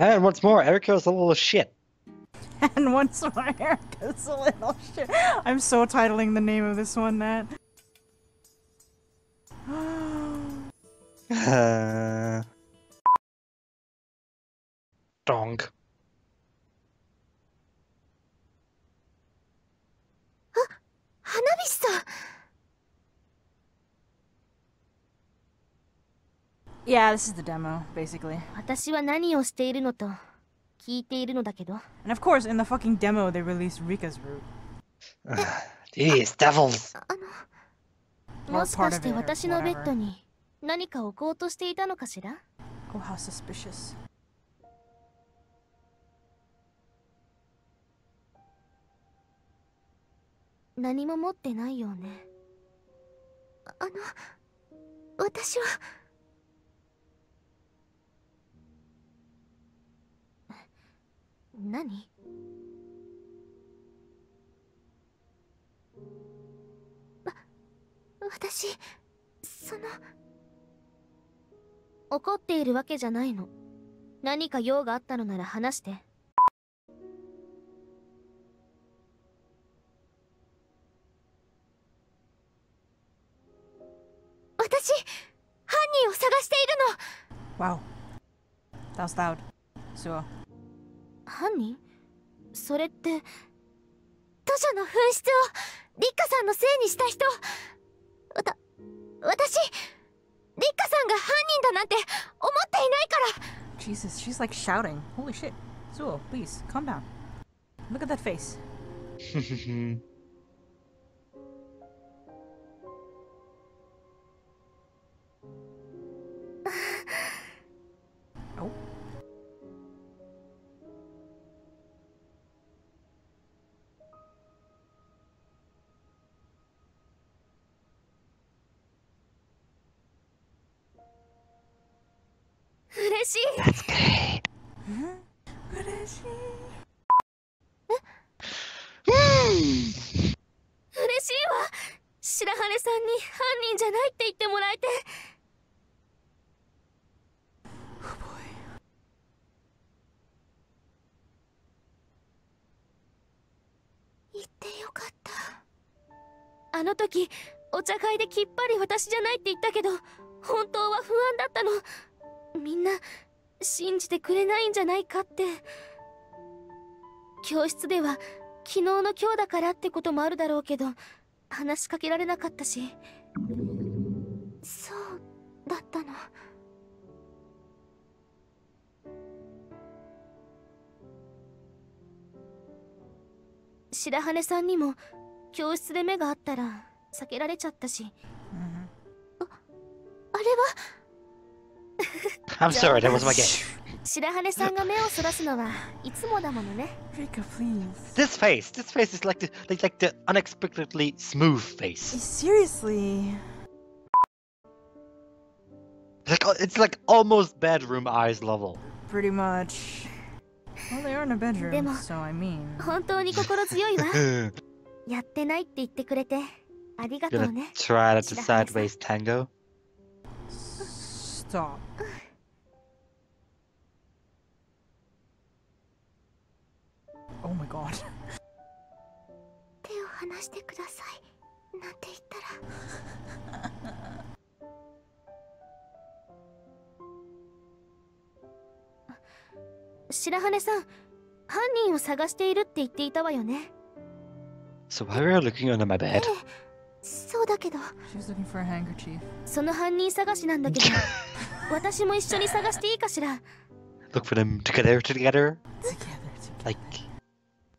And once more, Erica's a little shit. And once more, Erica's a little shit. I'm so titling the name of this one that. Uh... yeah, this is the demo, basically. 私は何をしているのと聞いているのだけど And of course, in the fucking demo, they released Rika's route. These devils. もしかして part of it or 私のベッド whatever. に何か置こうとしていたのかしら Oh, how suspicious. 何も持ってないよねあの私は何？わ私その。怒っているわけじゃないの。何か用があったのなら話して。私犯人を探しているの。Wow. That was loud. So, 犯人それって図書の紛失をリッカさんのせいにした人わた私リッカさんが犯人だなんて思っていないから Jesus, she's like shouting. Holy shit. Zuo, please, calm down. Look at that face. 嬉しい That's great. 嬉しい。嬉しいわ白羽さんに犯人じゃないって言ってもらえて言ってよかったあの時お茶会できっぱり私じゃないって言ったけど本当は不安だったのみんな信じてくれないんじゃないかって。教室では昨日の今日だからってこともあるだろうけど話しかけられなかったし。そうだったの。白羽さんにも教室で目があったら避けられちゃったし。Mhm. あれ I'm sorry, that was my game. は白羽さんが目をそらすのはいつもだものね Rika, please. This face, this face is like the like, like the unexpectedly smooth face. Seriously. Like uh, it's like almost bedroom eyes level. Pretty much. Well, they are in a bedroom, Demo. so I mean. 本当に心強いわ Gonna やってないって言ってくれてありがとうね try out the Shirahane-san. sideways tango. Stop. Oh my god. 手を離してくださいなんて言ったら白羽さん犯人を探しているって言っていたわよね So why were you looking under my ええ bed? そうだけど She was looking for a handkerchief. その犯人探しなんだけど私も一緒に探していいかしら Look for them together, together, Together, together. like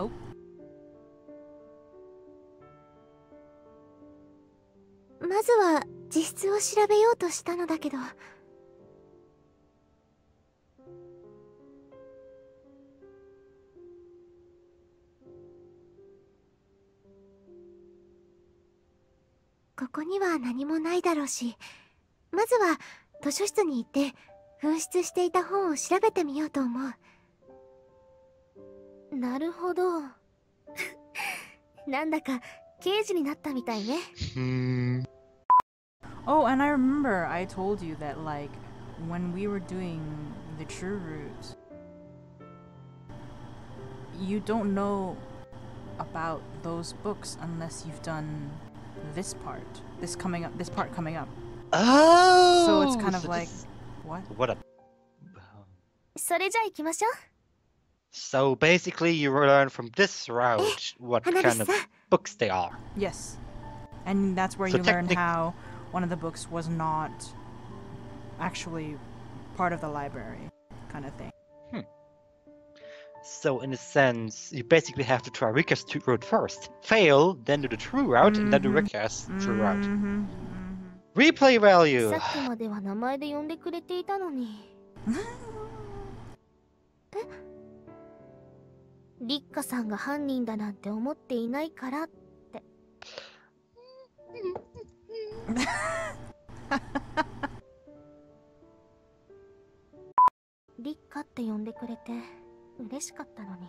hope. まずは自室を調べようとしたのだけどここには何もないだろうしまずは図書室に行って紛失していた本を調べてみようと思う。なるほどなんだか刑事になったみたいね Hmm. Oh, and I remember I told you that like when we were doing the true route, you don't know about those books unless you've done this part, this coming up, this part coming up. Oh. So it's kind of like what? what a. それじゃあ行きましょう So basically, you learn from this route what kind of books they are. Yes, and that's where so you learn how one of the books was not actually part of the library, kind of thing. Hmm. So in a sense, you basically have to try Rika's route first. Fail, then do the true route, mm -hmm. and then do mm-hmm. Rika's mm -hmm. true mm-hmm. route. Mm -hmm. Replay value. さっきまでは名前で呼んでくれていたのに mhm. リッカさんが犯人だなんて思っていないからってリッカって呼んでくれて嬉しかったのに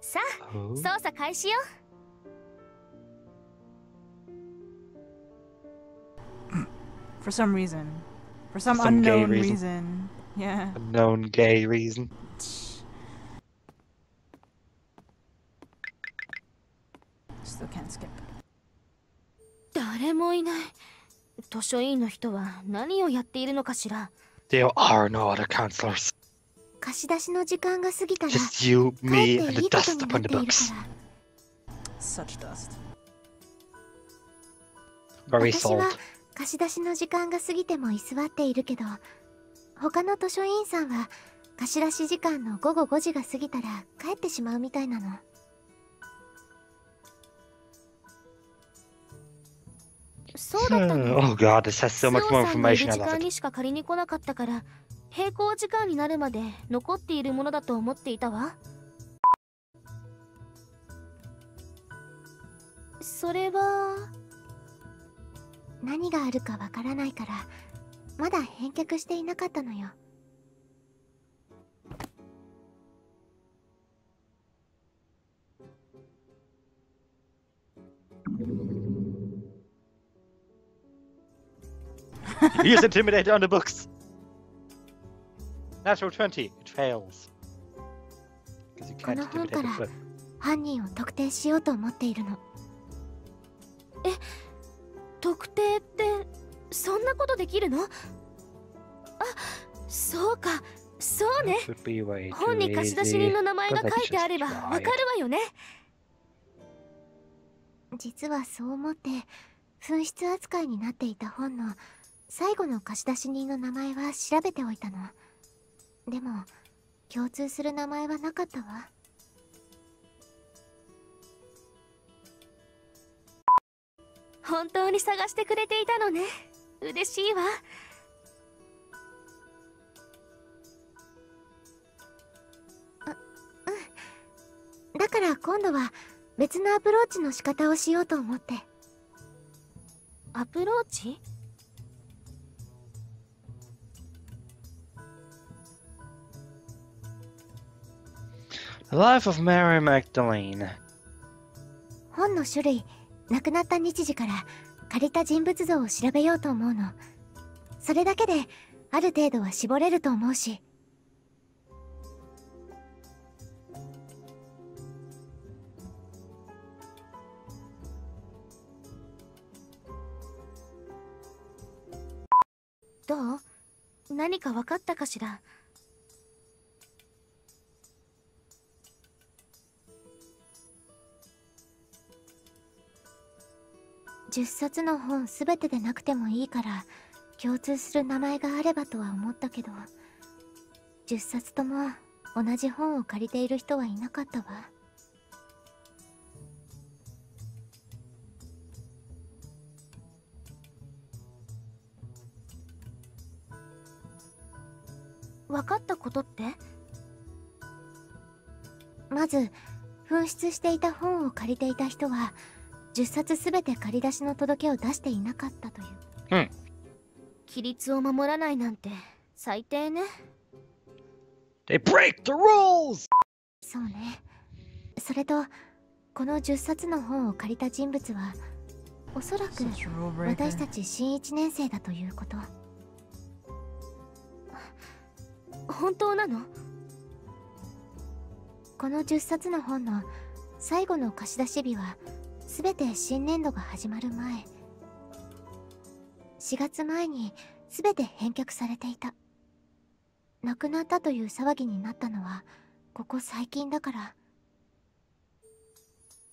さあ Oh? 捜査開始よ For some reason, for some, unknown reason. reason. Yeah. Unknown gay reason. Still can't skip. 誰もいない図書委員の人は何をやっているのかしら There are no other counselors. 貸し出しの時間が過ぎたら Just you, 帰 me, っ and て the いいこと dust にな upon って the いる books. から Such dust. Very 私は salt. 貸し出しの時間が過ぎても居座っているけど 他の図書委員さんは貸し出し時間の午後5時が過ぎたら帰ってしまうみたいなの。そうだった Hmm, の Oh 時間.にしか借りに来なかったから並行時間になるまで残っているものだと思っていたわ。それは何があるかわからないからまだ返却していなかったのよ Use intimidate on the books. Natural 20. It fails. Because you can't intimidate the book. 犯人を特定しようと思っているのえ特定ってそんなことできるの？あそうか。そうね。本に貸し出し人.の名前が書いてあればわかるわよね。実はそう思って紛失扱いになっていた本の最後の貸し出し人の名前は調べておいたの。でも共通する名前はなかったわ。本当に探してくれていたのね嬉しいわ。だから今度は別のアプローチの仕方をしようと思って。アプローチ？The life of Mary Magdalene. 本の種類亡くなった日時から借りた人物像を調べようと思うの。それだけである程度は絞れると思うし。どう？何か分かったかしら？10冊の本全てでなくてもいいから共通する名前があればとは思ったけど10冊とも同じ本を借りている人はいなかったわ。分かったことって？まず紛失していた本を借りていた人は10冊すべて借り出しの届けを出していなかったといううん。規律を守らないなんて最低ね。They break the rules! そうね。それとこの10冊の本を借りた人物はおそらく.私たち新1年生だということ。本当なの？この10冊の本の最後の貸し出し日は全て新年度が始まる前。4月前に全て返却されていた。亡くなったという騒ぎになったのはここ最近だから。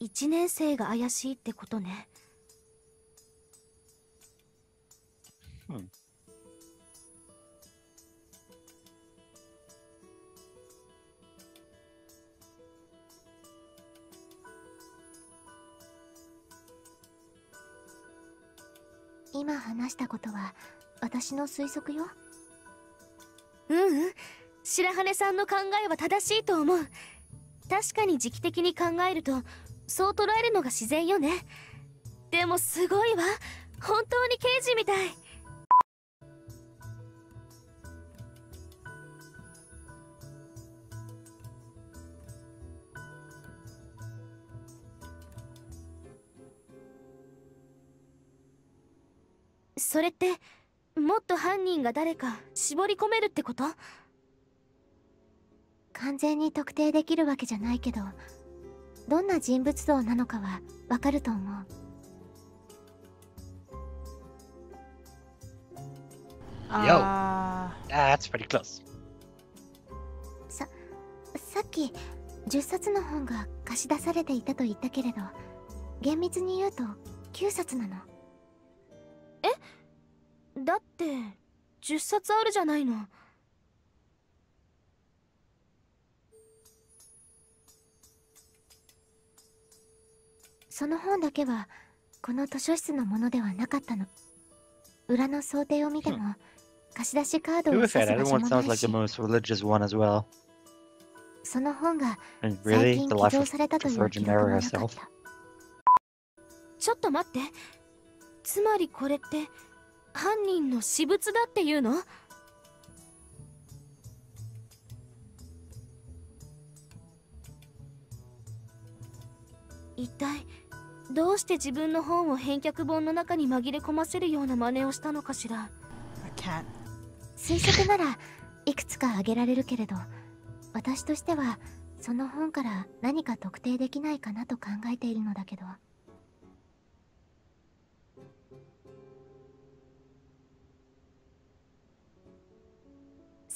1年生が怪しいってことね。うん。今話したことは私の推測よ。ううん。白羽さんの考えは正しいと思う。確かに時期的に考えるとそう捉えるのが自然よね。でもすごいわ。本当に刑事みたい。それってもっと犯人が誰か絞り込めるってこと？完全に特定できるわけじゃないけどどんな人物像なのかはわかると思う。Ah, That's pretty close. さっき10冊の本が貸し出されていたと言ったけれど厳密に言うと9冊なの。え？だって10冊あるじゃないの。その本だけはこの図書室のものではなかったの。裏の想定を見ても貸し出しカードを指す場所もないし.その本が最近寄贈されたという記 Mary もなかっ.た。ちょっと待って。つまりこれって犯人の私物だっていうの？一体どうして自分の本を返却本の中に紛れ込ませるような真似をしたのかしら？推測ならいくつか挙げられるけれど私としてはその本から何か特定できないかなと考えているのだけど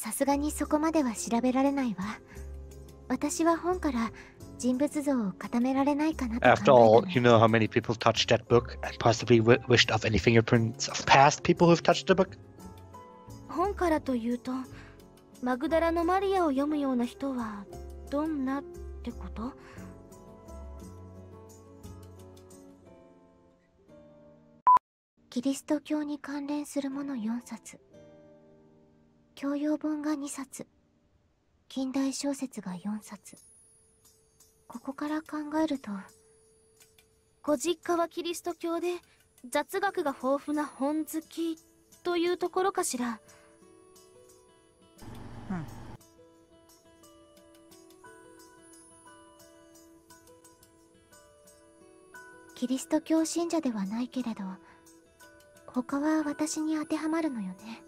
さすがにそこまでは調べられないわ私は本から人物像を固められないかなと After 考 all, え you know how many people touched that book and possibly wished off any fingerprints of past people who've touched the book? 本からというとマグダラのマリアを読むような人はどんなってことキリスト教に関連するもの4冊教養本が2冊。近代小説が4冊。ここから考えるとご実家はキリスト教で雑学が豊富な本好きというところかしら。Hmm. キリスト教信者ではないけれど他は私に当てはまるのよね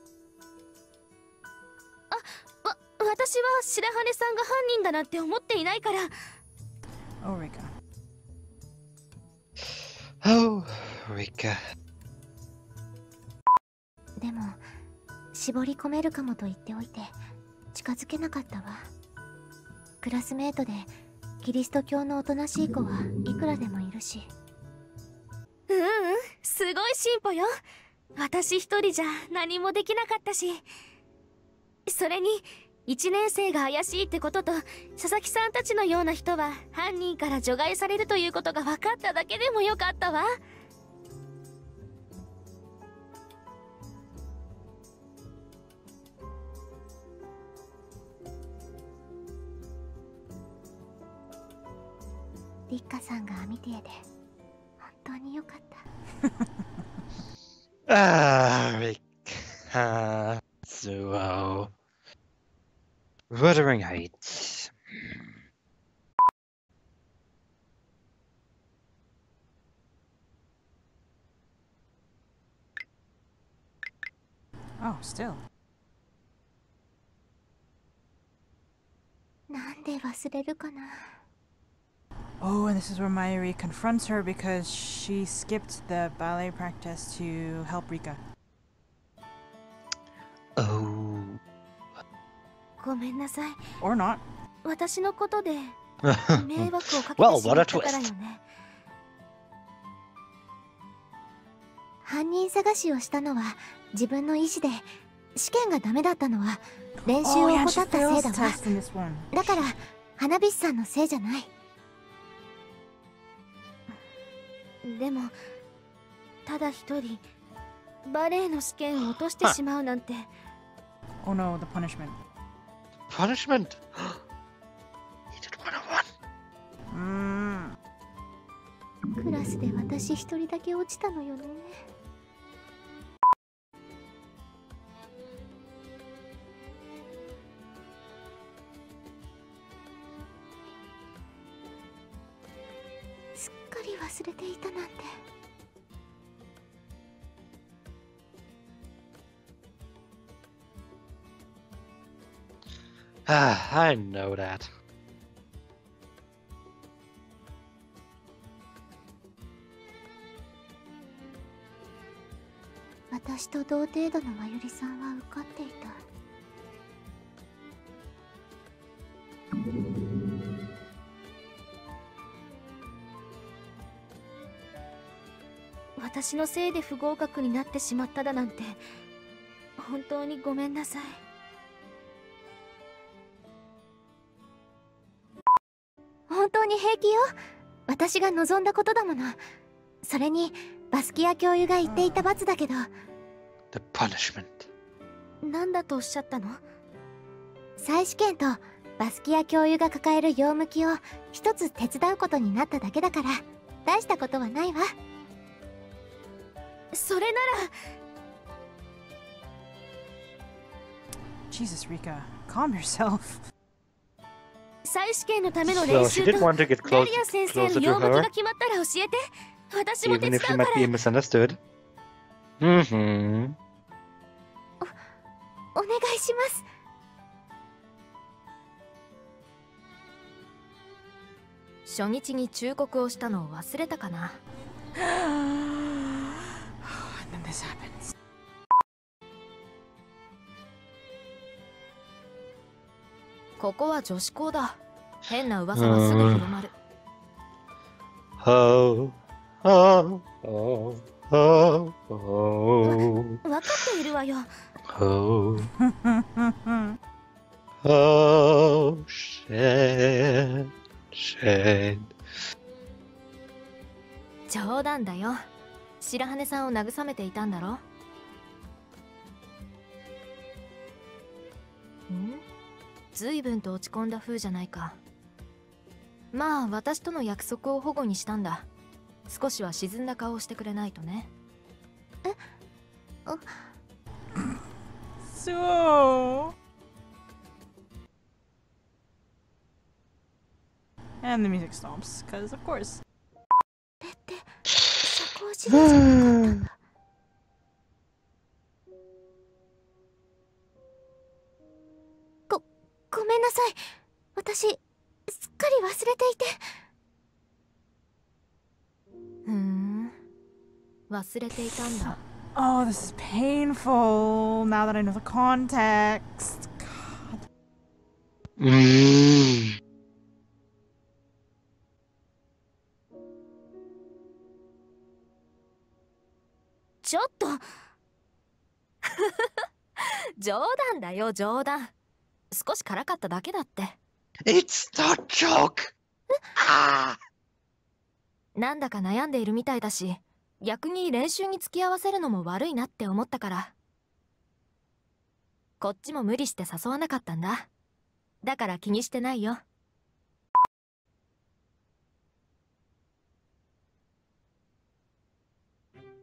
私は白羽さんが犯人だなんて思っていないから。Ulrika. Oh, Rika. でも絞り込めるかもと言っておいて近づけなかったわ。クラスメートでキリスト教のおとなしい子はいくらでもいるし。うんうんすごい進歩よ。私一人じゃ何もできなかったし。それに1年生が怪しいってことと佐々木さんたちのような人は犯人から除外されるということが分かっただけでもよかったわリッカさんがアミティエで本当によかった ああリッカー so. Wuthering Heights. Oh, still. なんで忘れるかな。 Oh, and this is where Mayuri confronts her because she skipped the ballet practice to help Rika. ごめんなさい。Or not. 私のことで 迷惑をかけてしまったからよ.ね。犯人探しをしたのは自分の意思で試験がダメだったのは練習 Oh, を怠ったせいだわ.だから花火師さんのせいじゃないでもただ一人バレエの試験を落としてしまうなんて Oh no, the punishment. Punishment. he did 101. Mm. クラスで私一人だけ落ちたのよね I know that. 私と同程度のまゆりさんは受かっていた私のせいで不合格になってしまっただなんて本当にごめんなさい本当に平気よ。私が望んだことだもの。それにバスキア教諭が言っていた罰だけど。The punishment. 何だとおっしゃったの？再試験とバスキア教諭が抱える用向きを一つ手伝うことになっただけだから。大したことはないわ。それなら。Jesus, Rika, calm yourself. 再試験のための練習と、so、close, メリア先生の用向きが決まったら教えて私も手伝うから、mm hmm. お,お願いします。うん初日に忠告をしたのを忘れたかな。何でしゃべるここは女子校だ。変な噂はすぐ広まる。Oh, oh, oh, oh, oh, 分かっているわよ。Oh, oh, shit, shit. 冗談だよ。白羽さんを慰めていたんだろ。ん？随分と落ち込んだ風じゃないかまあ私との約束を保護にしたんだ少しは沈んだ顔をしてくれないとね So. And the music stops, because of course. 社交辞令じゃなかったごめんなさい私すっかり忘れていてふーん忘れていたんだ Oh, this is painful now that I know the context. God. Mm. ちょっと冗談だよ冗談少しからかっただけだって。It's the joke! なんだか悩んでいるみたいだし逆に練習に付き合わせるのも悪いなって思ったから。こっちも無理して誘わなかったんだ。だから気にしてないよ。は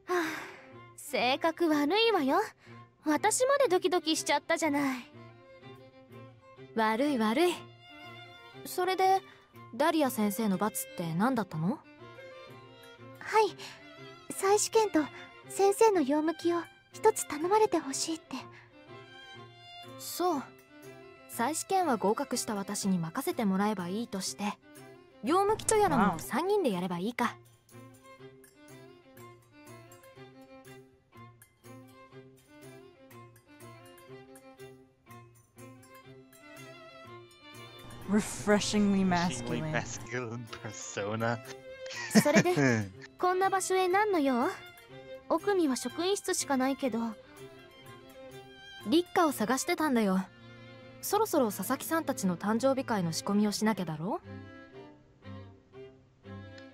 あ、性格悪いわよ。私までドキドキしちゃったじゃない。悪い悪い。それでダリア先生の罰って何だったの？はい。再試験と先生の用向きを一つ頼まれてほしいって。そう。再試験は合格した私に任せてもらえばいいとして用向きとやらも3人でやればいいか Refreshingly masculine. masculine persona. それでこんな場所へ何の用奥には職員室しかないけど立花を探してたんだよそろそろ佐々木さんたちの誕生日会の仕込みをしなきゃだろ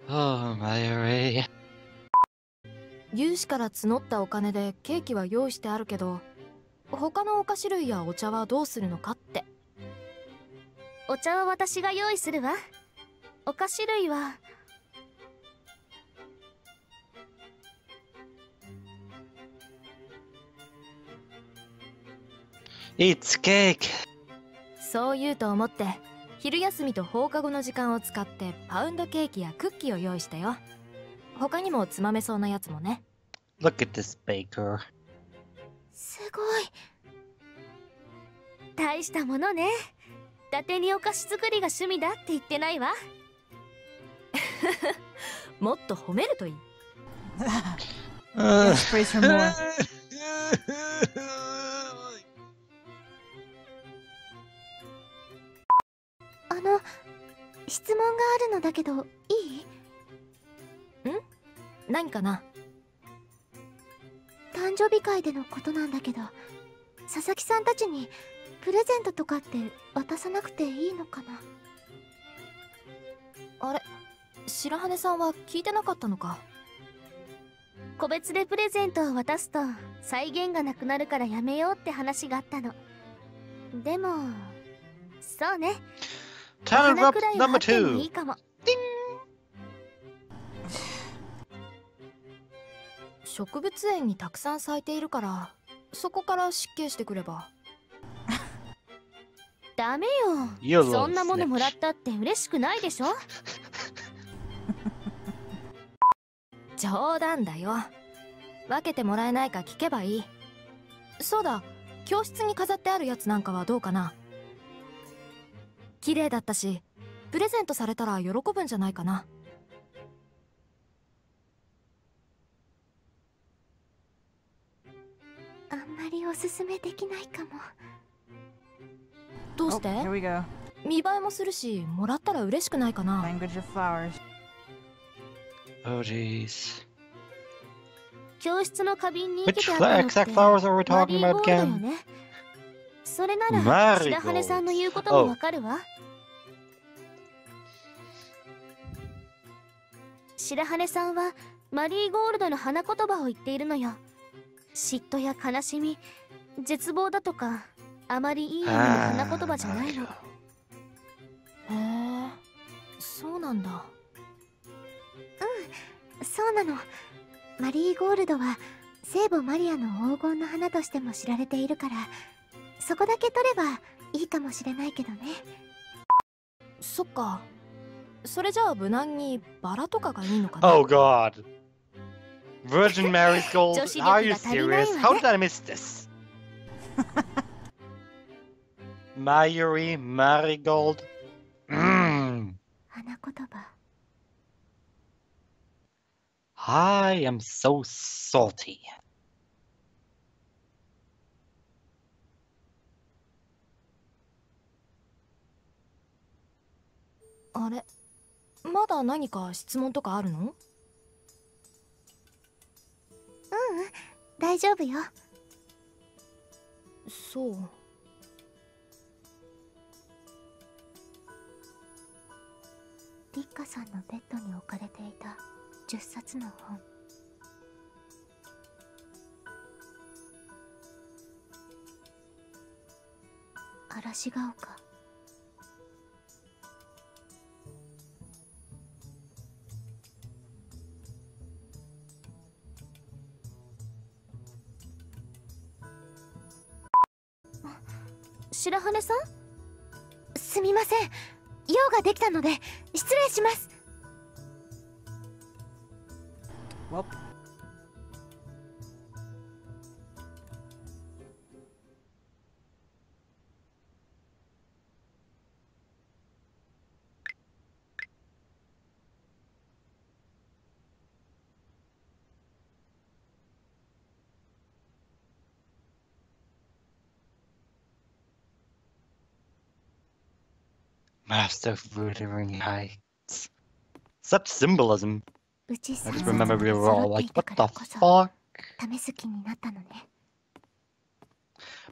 ？Oh, Mayuri. 有志から募ったお金でケーキは用意してあるけど他のお菓子類やお茶はどうするのかってお茶は私が用意するわ。お菓子類は.そう言うと思って昼休みと放課後の時間を使ってパウンドケーキやクッキーを用意したよ。他にもつまめそうなやつもね。Look at this baker. すごい。大したものね伊達にお菓子作りが趣味だって言ってないわ。もっと褒めるといい。Uh, Yes, praise her more. あの質問があるのだけどいい？何かな？誕生日会でのことなんだけど佐々木さんたちにプレゼントとかって渡さなくていいのかな？あれ？白羽さんは聞いてなかったのか？個別でプレゼントを渡すと再現がなくなるからやめようって話があったの。でもそうね。お Talent 花 up くらいはあ number いい.かも。植物園にたくさん咲いているからそこから失敬してくればダメよ。そんなもの.もらったって嬉しくないでしょ？冗談だよ。分けてもらえないか聞けばいい。そうだ。教室に飾ってあるやつなんかはどうかな？綺麗だったしプレゼントされたら喜ぶんじゃないかな？あんまりおすすめできないかもどう Oh, して.見栄えもするしもらったら嬉しくないかな. Oh. 教室の花瓶に生けてあったのってマリーゴールドよ?ねそれなら白羽さんの言うこともわかるわ白羽さんはマリーゴールドの花言葉を言っているのよ嫉妬や悲しみ絶望だとかあまりいい意味の花言葉じゃないの。へえそうなんだ。そうなの。マリーゴールドは聖母マリアの黄金の花としても知られているからそこだけ取ればいいかもしれないけどね。そっか。それじゃあ無難にバラとかがいいのかな？Oh, God. Virgin Mary's Gold. Are you が足りないマユリマリゴールド。うん。花言葉。I am so salty. あれ、まだ何か質問とかあるの？うん、大丈夫よ。そう。ディッカさんのベッドに置かれていた10冊の本。嵐が丘。白羽さん？すみません。用ができたので失礼します。Well, Master of Wuthering Heights. Such symbolism. うち I さん just が remember we were all 揃って like, いた what から the こそ fuck? 試す気になったのね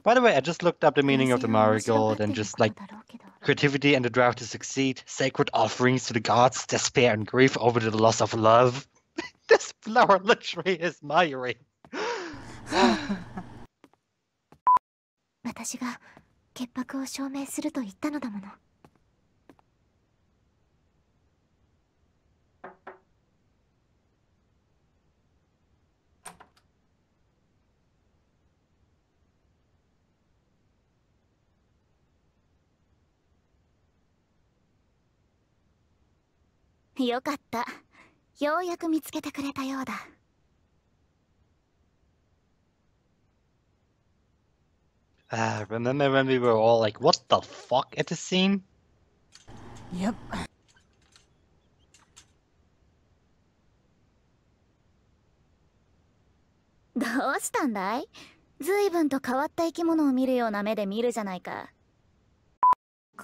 By the way, I just looked up the meaning of the 面白がっ marigold て and る just こと like だろうけど creativity and the drought to succeed, sacred offerings to the gods, despair and grief over the loss of love. this flower literally is miring. 私が潔白を証明すると言ったのだものよかったようやく見つけてくれたようだ Uh, remember when we were all like, what the fuck at the scene? yep. どうしたんだい随分と変わった生き物を見るような目で見るじゃないか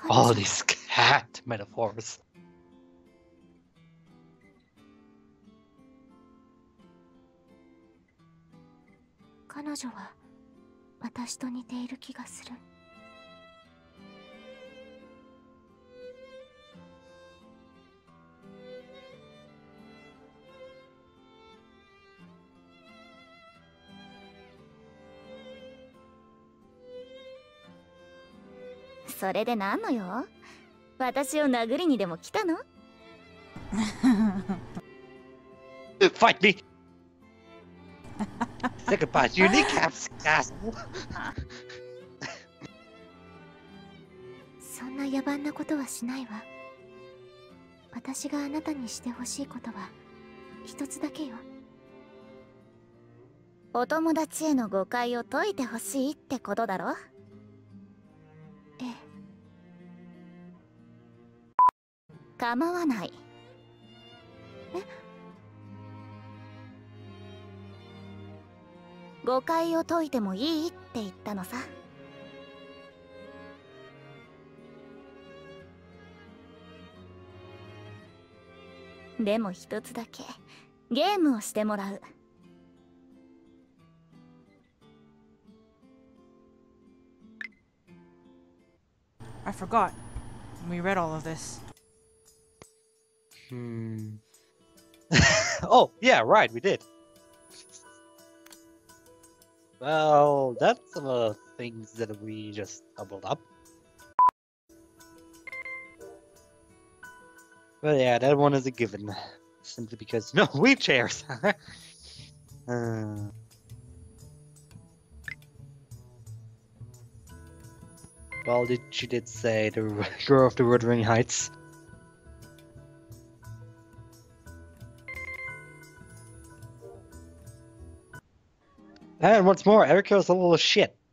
All these cat metaphors. 彼女は私と似ている気がする。それで何のよ私を殴りにでも来たの？Fight me! To your kneecaps, asshole! そんな野蛮なことはしないわ私があなたにしてほしいことは一つだけよお友達への誤解を解いてほしいってことだろ？ええ。構わない。え？誤解を解いてもいいって言ったのさでも一つだけゲームをしてもらう I forgot. We read all of this. Hmm. oh, yeah, right, we did. Well, that's some of the things that we just doubled up. Well, yeah, that one is a given. Simply because no wheelchairs. uh, well, did she did say the girl of the Wuthering Heights? And once more, Erica's a little shit.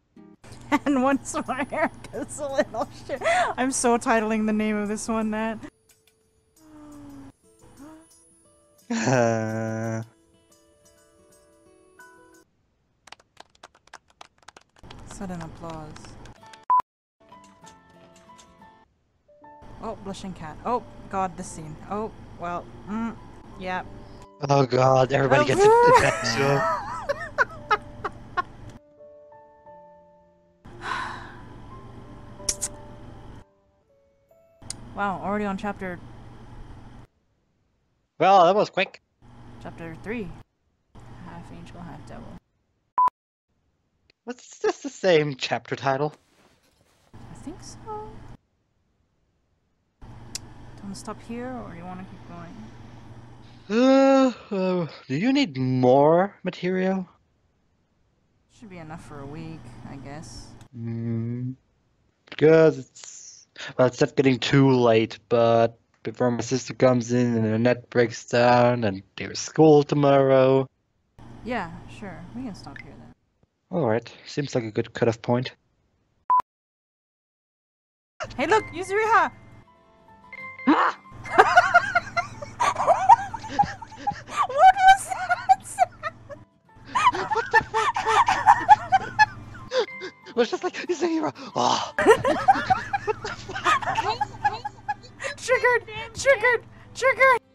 And once more, Erica's a little shit. I'm so titling the name of this one that. Uh, Sudden applause. Oh, blushing cat. Oh, God, this scene. Oh, well, mm, yeah. oh god, everybody gets into already on chapter Well, that was quick. chapter three. Half angel, half devil. Was this the same chapter title? I think so. Do you want to stop here, or you want to keep going? Uh, uh, do you need more material? Should be enough for a week, I guess. Hmm. because it's well, it's not getting too late, but before my sister comes in and the net breaks down and there's school tomorrow. Yeah, sure. We can stop here then. Alright, seems like a good cutoff point. Hey, look, Yuzuriha! what was that? What the fuck? It was just like, he's a hero! Oh, triggered! Triggered! Triggered!